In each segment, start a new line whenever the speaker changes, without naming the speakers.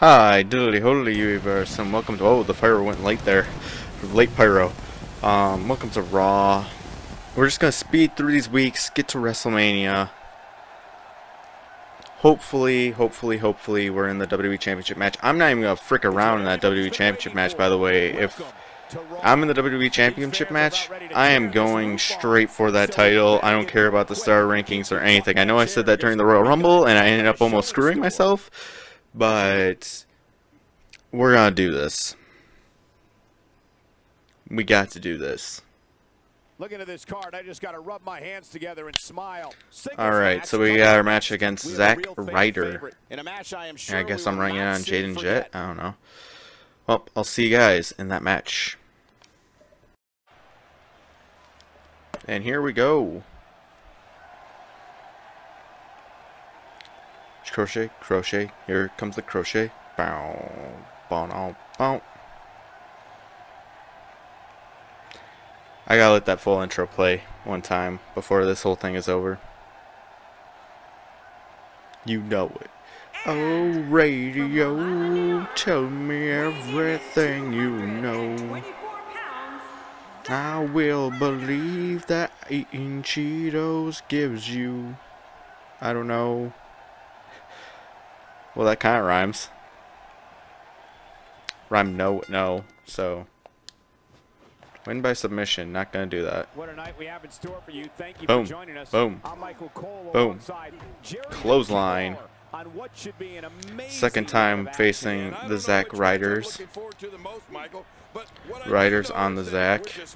Hi, diddly holy universe, and welcome to oh the pyro went late there, late pyro. Um, welcome to Raw. We're just gonna speed through these weeks, get to WrestleMania. Hopefully, hopefully, hopefully, we're in the WWE Championship match. I'm not even gonna frick around in that WWE Championship match, by the way. If I'm in the WWE Championship match, I am going straight for that title. I don't care about the star rankings or anything. I know I said that during the Royal Rumble, and I ended up almost screwing myself. But we're gonna do this. We got to do this.
Looking at this card, I just got to rub my hands together and smile.
All right, so we got our match against Zack Ryder. I, sure I guess I'm running on Jaden Jet. I don't know. Well, I'll see you guys in that match. And here we go. Crochet, crochet. Here comes the crochet. Bow, bow, bow. I gotta let that full intro play one time before this whole thing is over. You know it. Oh, radio, tell me everything you know. I will believe that eating Cheetos gives you, I don't know, well, that kind of rhymes. Rhyme no, no, so. Win by submission, not going to do that.
What a night we have in store for you. Thank you
Boom.
for joining us.
Boom.
I'm Michael Cole
Boom. Clothesline. Second time facing the Zack Ryders. Riders on the Zack.
This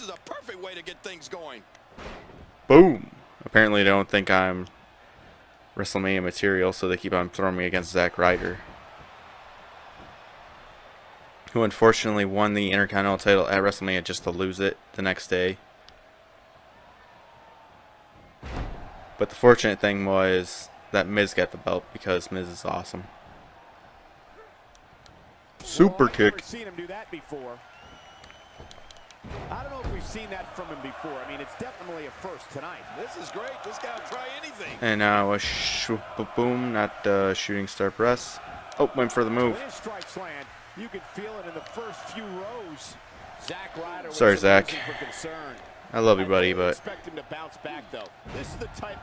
is a perfect way to get things going.
Boom. Apparently they don't think I'm WrestleMania material, so they keep on throwing me against Zack Ryder. Who unfortunately won the Intercontinental title at WrestleMania just to lose it the next day. But the fortunate thing was that Miz got the belt because Miz is awesome. Super kick.
I don't know if we've seen that from him before. I mean, it's definitely a first tonight.
This is great. This guy will try anything.
And now a sh boom, not uh, shooting star press. Oh, went for the move.
Land, you can feel it in the first few rows. Zack
Sorry, Zack. I love you, buddy, but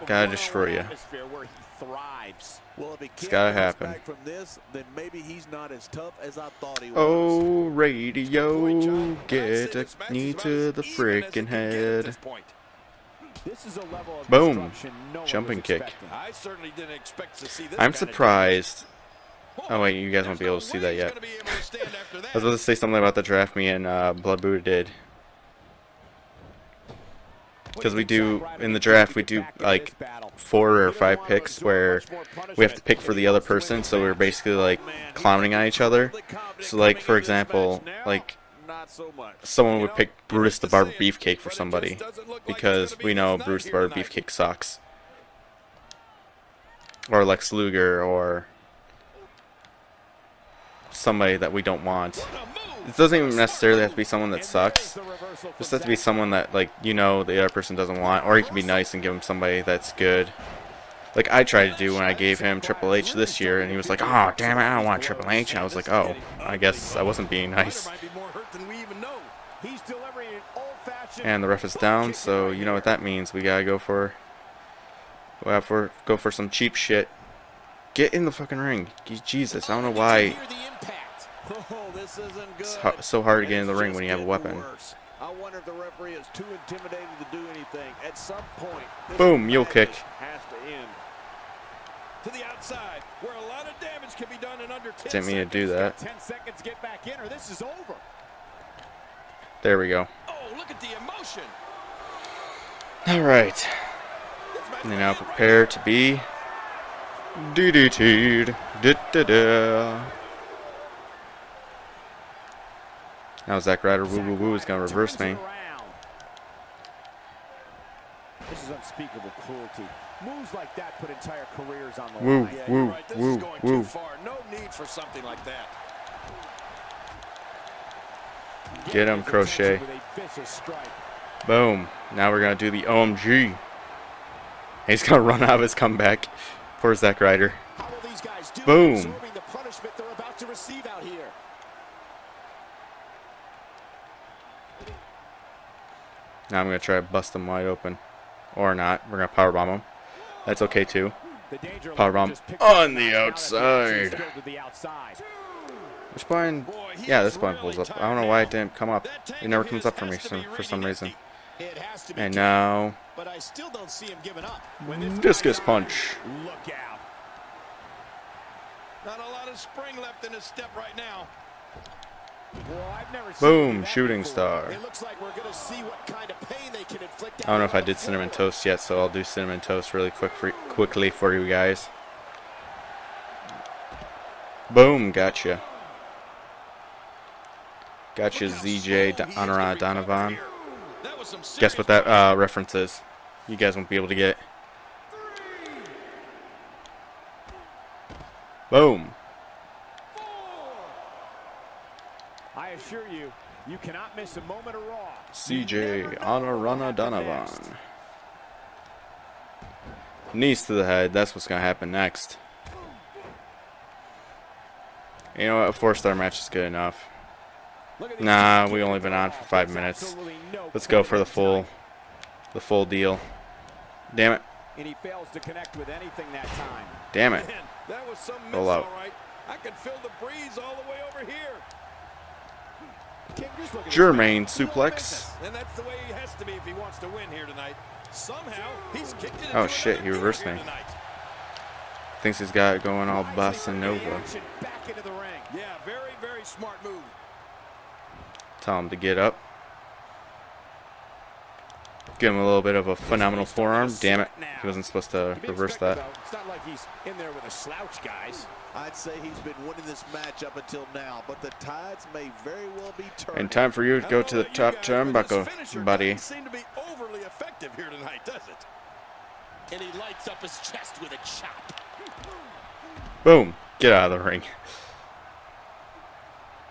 gotta destroy you. Well, if it's gotta happen. This, oh, radio, get a knee to the freaking head. Boom, jumping kick. I'm surprised. Oh wait, you guys won't be able to see that yet. I was about to say something about the draft me and uh, Blood Buddha did because we do in the draft we do like four or five picks where we have to pick for the other person so we're basically like clowning on each other. So like for example like someone would pick Brutus the Barber Beefcake for somebody because we know Brutus the Barber Beefcake sucks. Or Lex Luger or somebody that we don't want it doesn't even necessarily have to be someone that sucks. Just has to be someone that, like, you know the other person doesn't want. Or you can be nice and give him somebody that's good. Like I tried to do when I gave him Triple H this year, and he was like, oh, damn it, I don't want Triple H. And I was like, oh, I guess I wasn't being nice. And the ref is down, so you know what that means. We gotta go for, go for, go for some cheap shit. Get in the fucking ring. Jesus, I don't know why Oh, it's so hard to get in the ring when you have a weapon. I wonder if the referee is too intimidated to do anything. At some point, boom, mule kick. Has to end. To the outside, where a lot of damage can be done in under 10 Didn't mean to do that. 10 seconds get back in, or this is over. There we go. Oh, look at the emotion. All right. And now prepare to be DDT'd. Da -da -da. Now Zack Ryder woo woo woo is gonna reverse me.
This is unspeakable cruelty. Moves like that put entire careers on the
woo,
line.
Yeah, woo, right. woo, woo.
No need for something like that.
Get him, Crochet. Boom. Now we're gonna do the OMG. He's gonna run out of his comeback. Poor Zack Ryder. Boom.
absorbing the punishment they're about to receive out here.
Now I'm going to try to bust him wide open. Or not. We're going to powerbomb him. That's okay too.
The danger
Power bomb
just picked up
on the outside.
action's go to the outside.
Which button? Yeah, this button pulls up. I don't know why it didn't come up. It never comes up for me
has
some, for some reason.
empty.
It has to be
And now,
but I still don't see him giving up. When this
mm,
discus
punch.
Look out.
Not a lot of spring left in his step right now.
Boom, shooting star.
Like we're going to see what kind of pain they can inflict
I don't know if I did cinnamon toast yet, so I'll do cinnamon toast really quick for, quickly for you guys. Boom, gotcha. Gotcha, ZJ Do- Donovan.
here. That was some
Guess what that uh, reference is? You guys won't be able to get. Boom.
I assure you, you cannot miss a moment of Raw.
CJ Honorana Donovan. Knees to the head. That's what's going to happen next. You know what? A four star match is good enough.
Look at these
Nah, we only been on for five minutes. Let's go for the full, the full deal. Damn it!
And he fails to connect with anything that time.
Damn it!
That was some miss,
Roll out.
all right. I could feel the breeze all the way over here.
King, just look at this German
suplex.
And that's the way he has to be if he wants to win here tonight. Somehow, he's kicked it
Oh, shit, he reversed me. Thinks he's got it going all bossa nova.
Back into the ring.
Yeah, very, very smart move.
Tell him to get up. Give him a little bit of a phenomenal forearm. Damn it! He wasn't supposed to
To
reverse that.
It's not like he's in there with a slouch, guys.
I'd say he's been winning this match up until now, but the tides may very well be turning.
And time for you to go to the top
guys, but this
turnbuckle, buddy.
seem to be overly effective here tonight, does it?
And he lights up his chest with a chop.
Boom! Get out of the ring.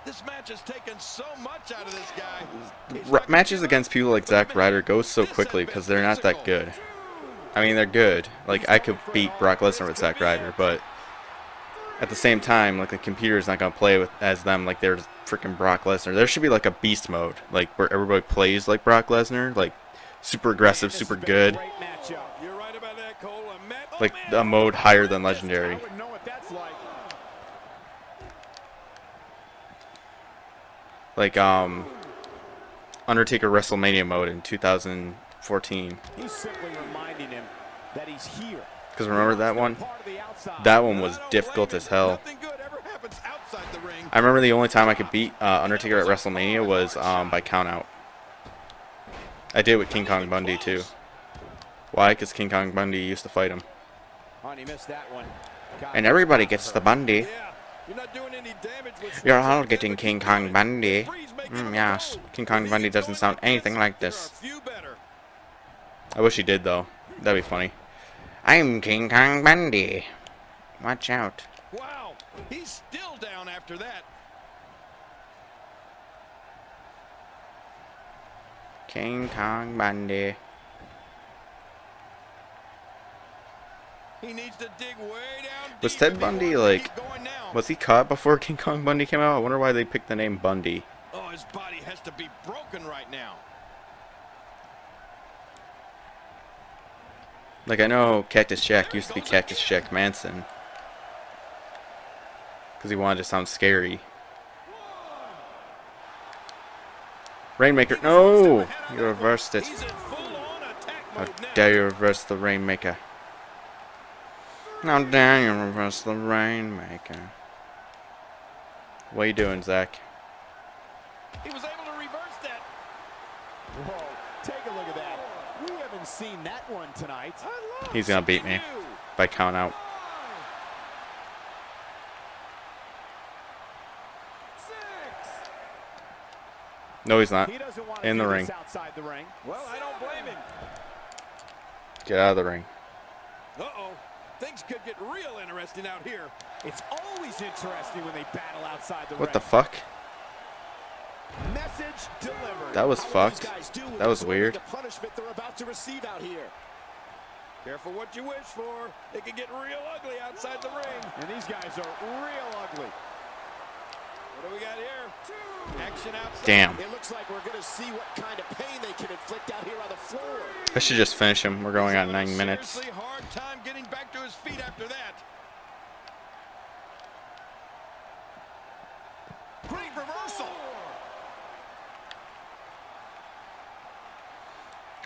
This match has taken so much out of this guy.
R matches against people like Zack Ryder go so quickly because they're not that good. I mean, they're good. Like, I could beat Brock Lesnar with Zack Ryder, but at the same time, like, the computer's not going to play with as them like they're freaking Brock Lesnar. There should be, like, a beast mode, like, where everybody plays like Brock Lesnar, like, super aggressive, super
has been a
good.
Great matchup.
You're right about that, Cole. A Matt,
Like, a mode higher than Legendary.
wouldn't know what that's like.
Like, um, Undertaker WrestleMania mode in 2014.
He's simply reminding him that he's here.
Because remember that one?
Part of the outside.
That one was difficult as hell.
Nothing good ever happens outside the ring.
I remember the only time I could beat uh, Undertaker at WrestleMania was um, by count out. I did with King Kong Bundy too. Why? Because King Kong Bundy used to fight him.
And he missed that one. God,
And everybody gets the Bundy.
You're not doing any damage with
You're all getting King
you
Kong. Bundy.
Breeze may give
Mm, yes. King Kong Bundy doesn't sound anything like this.
a few better.
I wish he did though. That'd be funny. I'm King Kong Bundy. Watch out.
Wow, he's still down after that.
King Kong Bundy.
He needs to dig way down
Was Ted Bundy, like-
keep going now.
Was he caught before King Kong Bundy came out? I wonder why they picked the name Bundy.
Oh, his body has to be broken right now.
Like I know Cactus Jack used to be Cactus Jack Manson. Because he wanted to sound scary. Rainmaker, no! You reversed it.
He's in full-on attack
How dare you reverse the Rainmaker? How dare you reverse the Rainmaker? What are you doing, Zack?
He was able to reverse that.
Whoa, take a look at that. We haven't seen that one tonight.
He's gonna beat me by count out. No, he's not.
He doesn't want to
In the ring.
this outside the ring.
Well, I don't blame him.
Get out of the ring.
Uh-oh. Things could get real interesting out here.
It's always interesting when they battle outside the ring.
What
ring.
the fuck?
Message delivered.
That was
How will these
fucked.
guys do with
That was weird.
The punishment they're about to receive out here.
Careful what you wish for. It can get real ugly outside the ring.
And these guys are real ugly.
What do we got here? Action outside.
Damn.
It looks like we're going to see what kind of pain they can inflict out here on the floor.
I should just finish him. We're going on nine minutes.
Seriously hard time getting back to his feet after that.
Great reversal.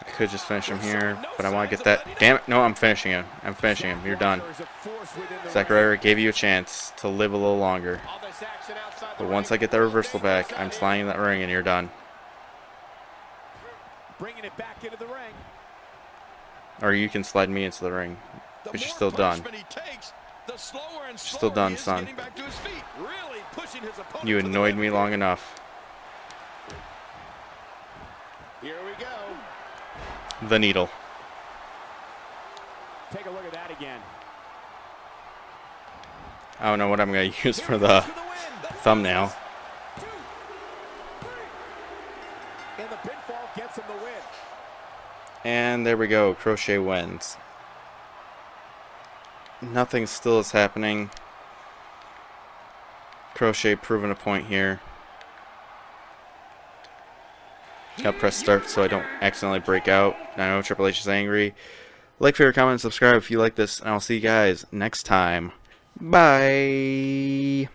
I could just finish him here, but I want to get that. Damn it. No, I'm finishing him. I'm finishing him. You're done.
There's a force within the
Zack. Ryder gave you a chance to live a little longer.
All this action outside the
But once I get that reversal back, I'm sliding that ring and you're done.
Bringing it back into the ring.
Or you can slide me into the ring. But you're still done.
punishment takes, the slower and slower
still done, son.
back to his feet, really his
You annoyed me long enough.
Here we go.
The needle.
Take a look at that again.
I don't know what I'm going to use for the
goes for the win.
thumbnail.
And the pinfall gets him the win.
And there we go. Crochet wins. Nothing still is happening. Crochet proving a point here. Gotta press start so I don't accidentally break out. I know Triple H is angry. Like, favorite, comment, subscribe if you like this, and I'll see you guys next time. Bye.